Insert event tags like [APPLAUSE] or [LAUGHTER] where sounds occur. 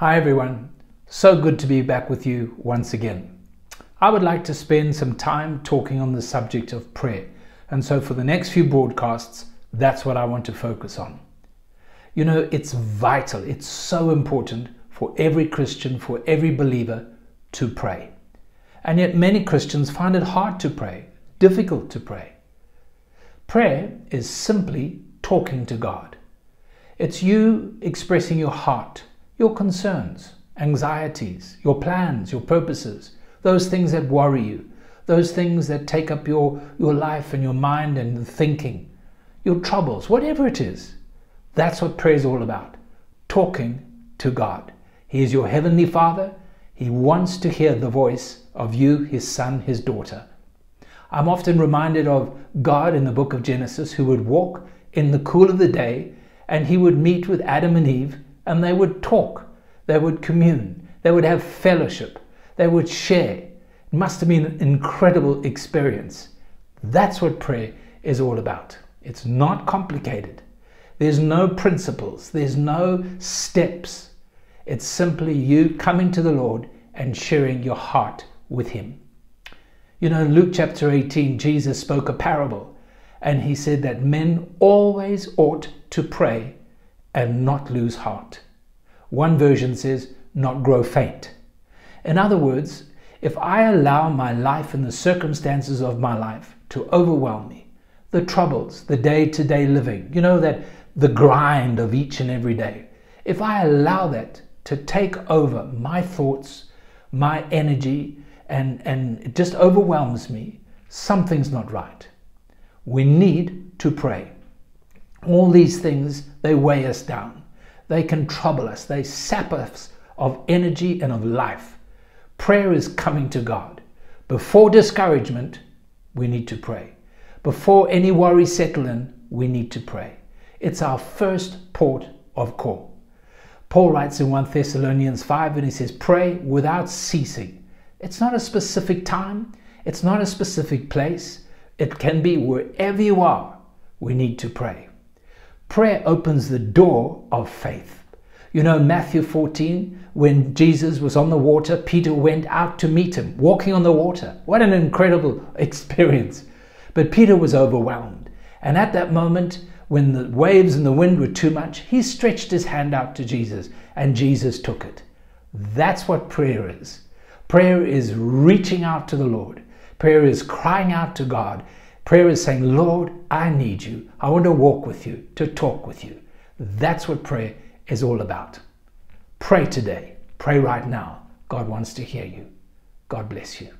Hi everyone, so good to be back with you once again. I would like to spend some time talking on the subject of prayer, and so for the next few broadcasts, that's what I want to focus on. You know, it's vital, it's so important for every Christian, for every believer to pray. And yet, many Christians find it hard to pray, difficult to pray. Prayer is simply talking to God. It's you expressing your heart, your concerns, anxieties, your plans, your purposes, those things that worry you, those things that take up your, your life and your mind and thinking, your troubles, whatever it is. That's what prayer is all about talking to God. He is your heavenly Father. He wants to hear the voice of you, his son, his daughter. I'm often reminded of God in the book of Genesis who would walk in the cool of the day and he would meet with Adam and Eve and they would talk, they would commune, they would have fellowship, they would share. It must have been an incredible experience. That's what prayer is all about. It's not complicated. There's no principles, there's no steps. It's simply you coming to the Lord and sharing your heart with Him. You know, in Luke chapter 18, Jesus spoke a parable and he said that men always ought to pray and not lose heart. One version says, not grow faint. In other words, if I allow my life and the circumstances of my life to overwhelm me, the troubles, the day to day living, you know, that the grind of each and every day, if I allow that to take over my thoughts, my energy, and, and it just overwhelms me, something's not right. We need to pray. All these things, they weigh us down. They can trouble us. They sap us of energy and of life. Prayer is coming to God. Before discouragement, we need to pray. Before any worry settle in, we need to pray. It's our first port of call. Paul writes in 1 Thessalonians 5 and he says, Pray without ceasing. It's not a specific time, it's not a specific place. It can be wherever you are, we need to pray. Prayer opens the door of faith. You know, Matthew 14, when Jesus was on the water, Peter went out to meet him, walking on the water. What an incredible [LAUGHS] experience. But Peter was overwhelmed. And at that moment, when the waves and the wind were too much, he stretched his hand out to Jesus, and Jesus took it. That's what prayer is. Prayer is reaching out to the Lord. Prayer is crying out to God Prayer is saying, Lord, I need you. I want to walk with you, to talk with you. That's what prayer is all about. Pray today. Pray right now. God wants to hear you. God bless you.